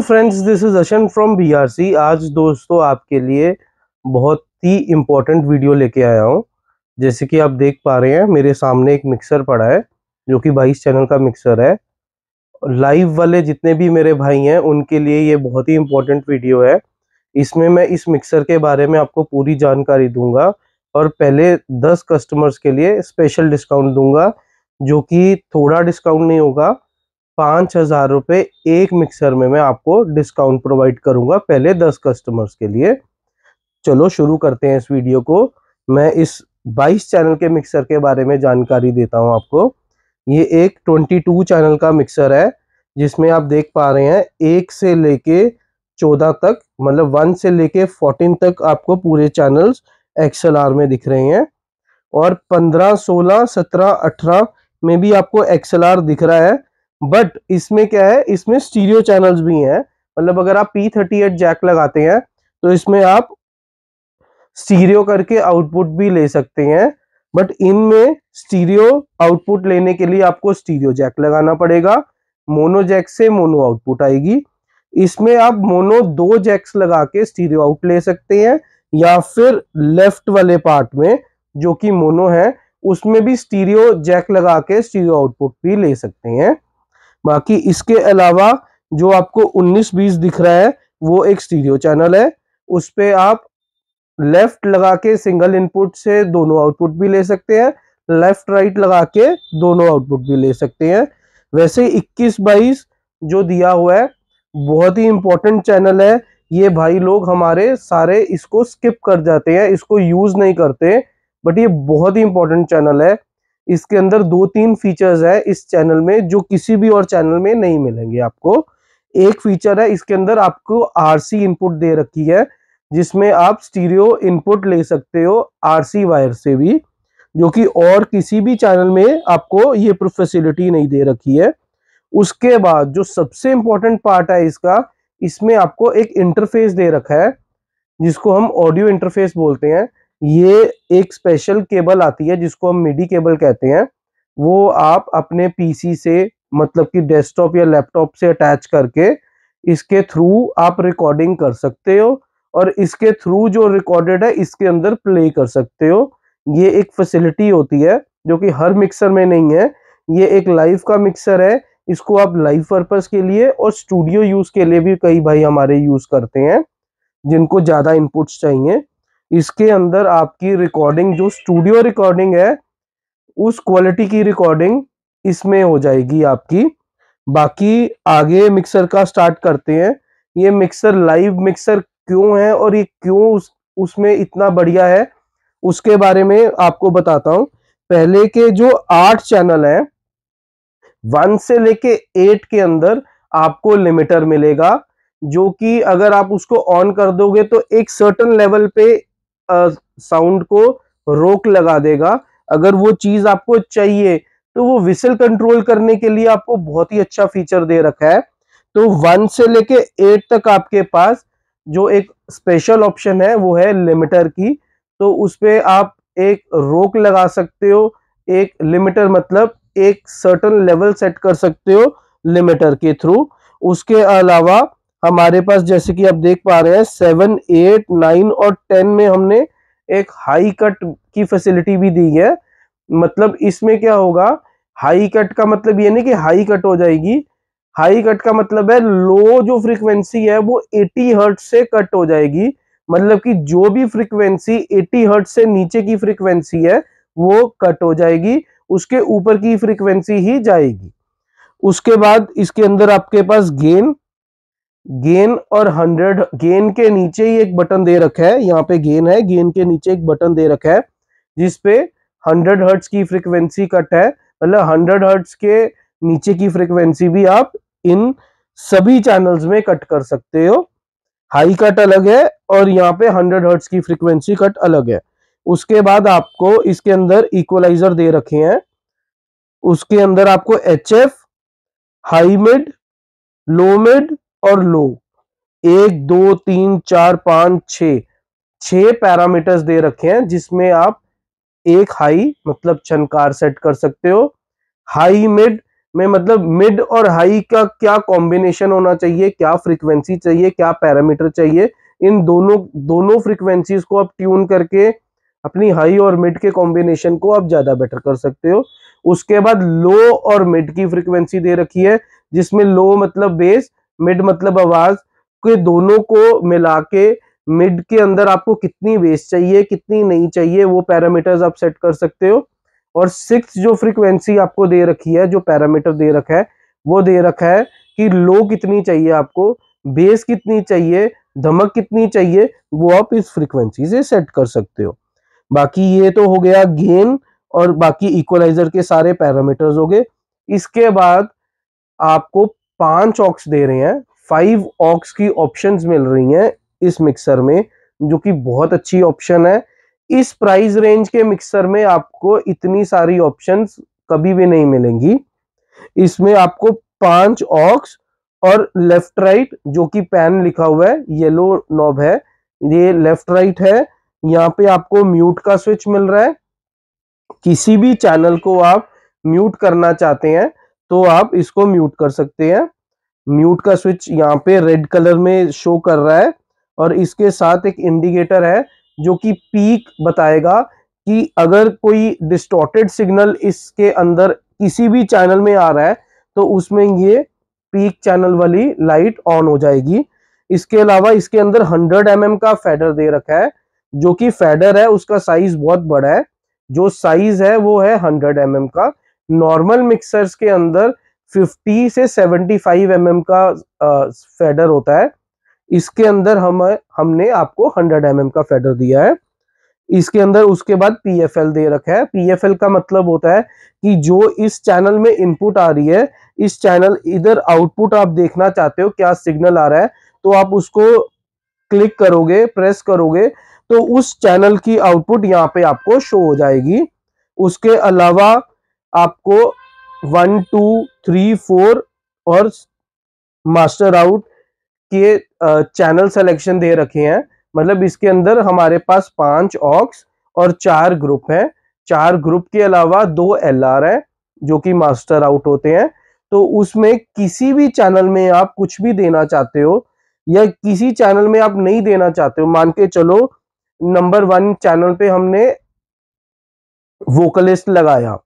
Friends this is Ashan from BRC आज दोस्तों आपके लिए बहुत ही इम्पोर्टेंट वीडियो लेके आया हूँ। जैसे कि आप देख पा रहे हैं, मेरे सामने एक मिक्सर पड़ा है, जो कि बाईस चैनल का मिक्सर है। लाइव वाले जितने भी मेरे भाई हैं, उनके लिए ये बहुत ही इम्पोर्टेंट वीडियो है। इसमें मैं इस मिक्सर के बारे में आपको पूरी जानकारी दूँगा और पहले दस कस्टमर्स के लिए स्पेशल डिस्काउंट दूँगा, जो कि थोड़ा डिस्काउंट नहीं होगा पाँच हज़ार रुपये एक मिक्सर में मैं आपको डिस्काउंट प्रोवाइड करूँगा पहले दस कस्टमर्स के लिए। चलो शुरू करते हैं इस वीडियो को। मैं इस 22 चैनल के मिक्सर के बारे में जानकारी देता हूँ आपको। ये एक 22 चैनल का मिक्सर है जिसमें आप देख पा रहे हैं एक से लेके 14 तक मतलब वन से लेके 14 तक आपको पूरे चैनल्स एक्सएलआर में दिख रहे हैं। और 15, 16, 17, 18 में भी आपको एक्सएलआर दिख रहा है। बट इसमें क्या है? इसमें स्टीरियो चैनल्स भी हैं। मतलब अगर आप पी थर्टी एट जैक लगाते हैं तो इसमें आप स्टीरियो करके आउटपुट भी ले सकते हैं। बट इनमें स्टीरियो आउटपुट लेने के लिए आपको स्टीरियो जैक लगाना पड़ेगा। मोनो जैक से मोनो आउटपुट आएगी। इसमें आप मोनो दो जैक्स लगा के स्टीरियो आउट ले सकते हैं, या फिर लेफ़्ट वाले पार्ट में, जो कि मोनो है, उसमें भी स्टीरियो जैक लगा के स्टीरियो आउटपुट भी ले सकते हैं। बाकी इसके अलावा जो आपको 19-20 दिख रहा है, वो एक स्टीरियो चैनल है। उस पर आप लेफ़्ट लगा के सिंगल इनपुट से दोनों आउटपुट भी ले सकते हैं, लेफ़्ट राइट लगा के दोनों आउटपुट भी ले सकते हैं। वैसे 21-22 जो दिया हुआ है, बहुत ही इंपॉर्टेंट चैनल है। ये भाई लोग हमारे सारे इसको स्किप कर जाते हैं, इसको यूज़ नहीं करते बट ये बहुत ही इंपॉर्टेंट चैनल है। इसके अंदर दो तीन फीचर्स है इस चैनल में जो किसी भी और चैनल में नहीं मिलेंगे आपको। एक फीचर है, इसके अंदर आपको आरसी इनपुट दे रखी है, जिसमें आप स्टीरियो इनपुट ले सकते हो आरसी वायर से भी, जो कि और किसी भी चैनल में आपको ये फैसिलिटी नहीं दे रखी है। उसके बाद जो सबसे इंपॉर्टेंट पार्ट है इसका, इसमें आपको एक इंटरफेस दे रखा है, जिसको हम ऑडियो इंटरफेस बोलते हैं। ये एक स्पेशल केबल आती है, जिसको हम मिडी केबल कहते हैं, वो आप अपने पीसी से मतलब कि डेस्कटॉप या लैपटॉप से अटैच करके, इसके थ्रू आप रिकॉर्डिंग कर सकते हो और इसके थ्रू जो रिकॉर्डेड है, इसके अंदर प्ले कर सकते हो। ये एक फैसिलिटी होती है, जो कि हर मिक्सर में नहीं है। ये एक लाइव का मिक्सर है, इसको आप लाइव पर्पज के लिए और स्टूडियो यूज़ के लिए भी कई भाई हमारे यूज़ करते हैं, जिनको ज़्यादा इनपुट्स चाहिए। इसके अंदर आपकी रिकॉर्डिंग जो स्टूडियो रिकॉर्डिंग है उस क्वालिटी की रिकॉर्डिंग इसमें हो जाएगी आपकी। बाकी आगे मिक्सर का स्टार्ट करते हैं। ये मिक्सर लाइव मिक्सर क्यों है और ये क्यों उस, उसमें इतना बढ़िया है उसके बारे में आपको बताता हूँ। पहले के जो आठ चैनल हैं वन से लेके एट के अंदर आपको लिमिटर मिलेगा जो कि अगर आप उसको ऑन कर दोगे तो एक सर्टन लेवल पे साउंड को रोक लगा देगा। अगर वो चीज़ आपको चाहिए तो वो विसल कंट्रोल करने के लिए आपको बहुत ही अच्छा फीचर दे रखा है। तो वन से लेके एट तक आपके पास जो एक स्पेशल ऑप्शन है, वो है लिमिटर की। तो उस पर आप एक रोक लगा सकते हो। एक लिमिटर मतलब एक सर्टन लेवल सेट कर सकते हो लिमिटर के थ्रू उसके अलावा हमारे पास जैसे कि आप देख पा रहे हैं सेवन एट नाइन और टेन में हमने एक हाई कट की फैसिलिटी भी दी है। मतलब इसमें क्या होगा? हाई कट का मतलब ये नहीं कि हाई कट हो जाएगी। हाई कट का मतलब है लो जो फ्रीक्वेंसी है वो 80 हर्ट से कट हो जाएगी। मतलब कि जो भी फ्रीक्वेंसी 80 हर्ट से नीचे की फ्रीक्वेंसी है, वो कट हो जाएगी। उसके ऊपर की फ्रीक्वेंसी ही जाएगी। उसके बाद इसके अंदर आपके पास गेन गेन और हंड्रेड, गेन के नीचे ही एक बटन दे रखा है, यहाँ पे गेन है, गेन के नीचे एक बटन दे रखा है, जिसपे हंड्रेड हर्ट्स की फ्रीक्वेंसी कट है मतलब हंड्रेड हर्ट्स के नीचे की फ्रीक्वेंसी भी आप इन सभी चैनल्स में कट कर सकते हो। हाई कट अलग है और यहाँ पे हंड्रेड हर्ट्स की फ्रीक्वेंसी कट अलग है। उसके बाद आपको इसके अंदर इक्वलाइजर दे रखे हैं। उसके अंदर आपको H F high mid, low mid और लो। एक, दो, तीन, चार, पाँच, छ। छह पैरामीटर्स दे रखे हैं जिसमें आप एक हाई मतलब छनकार सेट कर सकते हो। हाई मिड में मतलब मिड और हाई का क्या कॉम्बिनेशन होना चाहिए, क्या फ्रीक्वेंसी चाहिए, क्या पैरामीटर चाहिए, इन दोनों दोनों फ्रीक्वेंसीज को आप ट्यून करके अपनी हाई और मिड के कॉम्बिनेशन को आप ज़्यादा बेटर कर सकते हो। उसके बाद लो और मिड की फ्रीक्वेंसी दे रखी है, जिसमें लो मतलब बेस मिड मतलब आवाज़ के दोनों को मिला के मिड के अंदर आपको कितनी बेस चाहिए, कितनी नहीं चाहिए, वो पैरामीटर्स आप सेट कर सकते हो। और सिक्स जो फ्रीक्वेंसी आपको दे रखी है, जो पैरामीटर दे रखा है, वो दे रखा है कि लो कितनी चाहिए आपको बेस कितनी चाहिए, धमक कितनी चाहिए, वो आप इस फ्रीक्वेंसी से सेट कर सकते हो। बाकी ये तो हो गया गेन और बाकी इक्वलाइजर के सारे पैरामीटर्स हो गए। इसके बाद आपको पाँच ऑक्स दे रहे हैं फाइव ऑक्स की ऑप्शंस मिल रही हैं इस मिक्सर में, जो कि बहुत अच्छी ऑप्शन है। इस प्राइस रेंज के मिक्सर में आपको इतनी सारी ऑप्शंस कभी भी नहीं मिलेंगी। इसमें आपको पाँच ऑक्स और लेफ़्ट राइट जो कि पैन लिखा हुआ है येलो नॉब है, ये लेफ़्ट राइट है। यहाँ पे आपको म्यूट का स्विच मिल रहा है। किसी भी चैनल को आप म्यूट करना चाहते हैं तो आप इसको म्यूट कर सकते हैं। म्यूट का स्विच यहाँ पे रेड कलर में शो कर रहा है और इसके साथ एक इंडिकेटर है जो कि पीक बताएगा कि अगर कोई डिस्टॉर्टेड सिग्नल इसके अंदर किसी भी चैनल में आ रहा है तो उसमें ये पीक चैनल वाली लाइट ऑन हो जाएगी। इसके अलावा इसके अंदर 100 एम mm का फेडर दे रखा है, जो कि फेडर है, उसका साइज़ बहुत बड़ा है। जो साइज़ है, वो है 100 एम mm का। नॉर्मल मिक्सर्स के अंदर 50 से 75 एम mm का फेडर होता है। इसके अंदर हम, हमने आपको 100 एम mm का फेडर दिया है। इसके अंदर उसके बाद पीएफएल दे रखा है। पीएफएल का मतलब होता है कि जो इस चैनल में इनपुट आ रही है, इस चैनल इधर आउटपुट आप देखना चाहते हो, क्या सिग्नल आ रहा है तो आप उसको क्लिक करोगे, प्रेस करोगे तो उस चैनल की आउटपुट यहाँ पे आपको शो हो जाएगी। उसके अलावा आपको वन, टू, थ्री, फोर और मास्टर आउट के चैनल सिलेक्शन दे रखे हैं। मतलब इसके अंदर हमारे पास पाँच ऑक्स और चार ग्रुप हैं। चार ग्रुप के अलावा दो एल आर है, जो कि मास्टर आउट होते हैं। तो उसमें किसी भी चैनल में आप कुछ भी देना चाहते हो या किसी चैनल में आप नहीं देना चाहते हो, मान के चलो नंबर वन चैनल पे हमने वोकलिस्ट लगाया।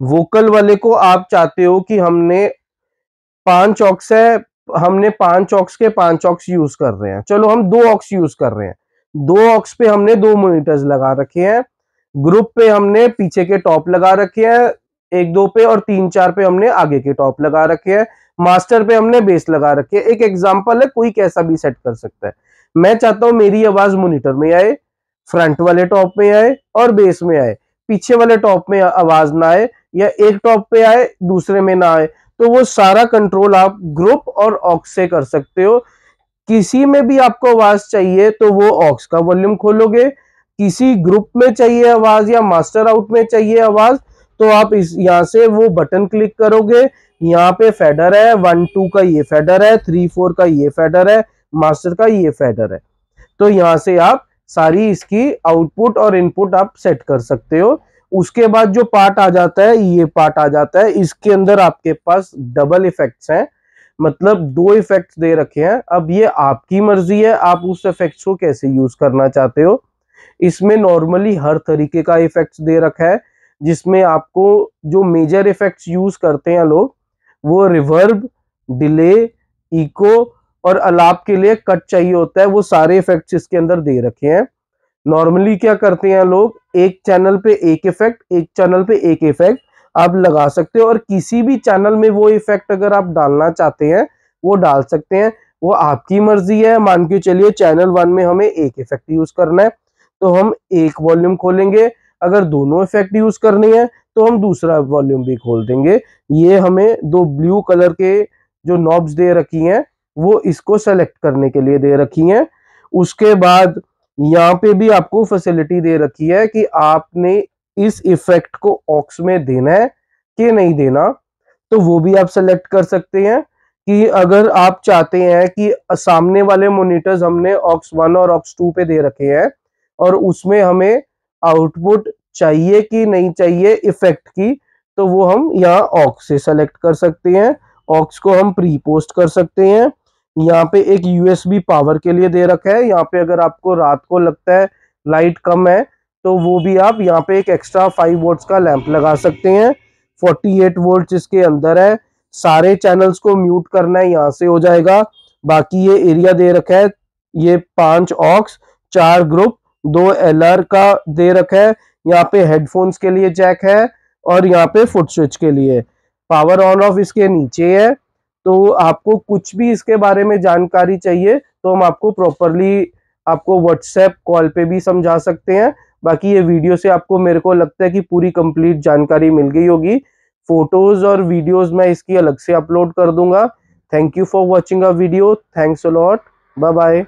वोकल वाले को आप चाहते हो कि हमने पाँच ऑक्स है, हमने पाँच ऑक्स के पाँच ऑक्स यूज़ कर रहे हैं। चलो हम दो ऑक्स यूज़ कर रहे हैं। दो ऑक्स पे हमने दो मोनिटर्स लगा रखे हैं। ग्रुप पे हमने पीछे के टॉप लगा रखे हैं, एक दो पे और तीन चार पे हमने आगे के टॉप लगा रखे हैं। मास्टर पे हमने बेस लगा रखे है। एक एग्ज़ाम्पल है, कोई कैसा भी सेट कर सकता है। मैं चाहता हूँ मेरी आवाज़ मोनिटर में आए फ्रंट वाले टॉप में आए और बेस में आए। पीछे वाले टॉप में आवाज़ ना आए। या एक टॉप पे आए, दूसरे में ना आए तो वो सारा कंट्रोल आप ग्रुप और ऑक्स से कर सकते हो। किसी में भी आपको आवाज़ चाहिए तो वो ऑक्स का वॉल्यूम खोलोगे। किसी ग्रुप में चाहिए आवाज़ या मास्टर आउट में चाहिए आवाज़ तो आप इस, यहाँ से वो बटन क्लिक करोगे। यहाँ पे फेडर है वन टू का ये फेडर है थ्री फोर का ये फेडर है मास्टर का ये फेडर है। तो यहाँ से आप सारी इसकी आउटपुट और इनपुट आप सेट कर सकते हो। उसके बाद जो पार्ट आ जाता है, ये पार्ट आ जाता है। इसके अंदर आपके पास डबल इफेक्ट्स हैं। मतलब दो इफेक्ट्स दे रखे हैं। अब ये आपकी मर्ज़ी है। आप उस इफेक्ट्स को कैसे यूज़ करना चाहते हो? इसमें नॉर्मली हर तरीके का इफेक्ट्स दे रखा है, जिसमें आपको जो मेजर इफेक्ट्स यूज़ करते हैं लोग, वो रिवर्ब डिले इको और अलाप के लिए कट चाहिए होता है। वो सारे इफेक्ट्स इसके अंदर दे रखे हैं। नॉर्मली क्या करते हैं लोग? एक चैनल पे एक इफ़ेक्ट एक चैनल पे एक इफ़ेक्ट आप लगा सकते हो और किसी भी चैनल में वो इफ़ेक्ट अगर आप डालना चाहते हैं, वो डाल सकते हैं। वो आपकी मर्ज़ी है। मान के चलिए चैनल वन में हमें एक इफ़ेक्ट यूज़ करना है तो हम एक वॉल्यूम खोलेंगे। अगर दोनों इफ़ेक्ट यूज़ करनी है तो हम दूसरा वॉल्यूम भी खोल देंगे। ये हमें दो ब्लू कलर के जो नॉब्स दे रखी हैं, वो इसको सेलेक्ट करने के लिए दे रखी हैं। उसके बाद यहाँ पे भी आपको फैसिलिटी दे रखी है कि आपने इस इफ़ेक्ट को ऑक्स में देना है कि नहीं देना। तो वो भी आप सेलेक्ट कर सकते हैं कि अगर आप चाहते हैं कि सामने वाले मोनिटर्स हमने ऑक्स वन और ऑक्स टू पे दे रखे हैं और उसमें हमें आउटपुट चाहिए कि नहीं चाहिए इफ़ेक्ट की तो वो हम यहाँ ऑक्स से सेलेक्ट कर सकते हैं। ऑक्स को हम प्री पोस्ट कर सकते हैं। यहाँ पे एक यूएसबी पावर के लिए दे रखा है। यहाँ पे अगर आपको रात को लगता है लाइट कम है तो वो भी आप यहाँ पे एक एक्स्ट्रा फाइव वोल्ट्स का लैंप लगा सकते हैं। 48 वोल्ट इसके अंदर है। सारे चैनल्स को म्यूट करना है यहाँ से हो जाएगा। बाकी ये एरिया दे रखा है। ये पाँच ऑक्स चार ग्रुप दो एलआर का दे रखा है। यहाँ पे हेडफोन्स के लिए जैक है और यहाँ पे फुट स्विच के लिए। पावर ऑन ऑफ़ इसके नीचे है। तो आपको कुछ भी इसके बारे में जानकारी चाहिए तो हम आपको प्रॉपरली आपको व्हाट्सएप कॉल पे भी समझा सकते हैं। बाकी ये वीडियो से आपको मेरे को लगता है कि पूरी कंप्लीट जानकारी मिल गई होगी। फ़ोटोज़ और वीडियोज़ मैं इसकी अलग से अपलोड कर दूँगा। Thank you for watching a video thanks a lot lot bye bye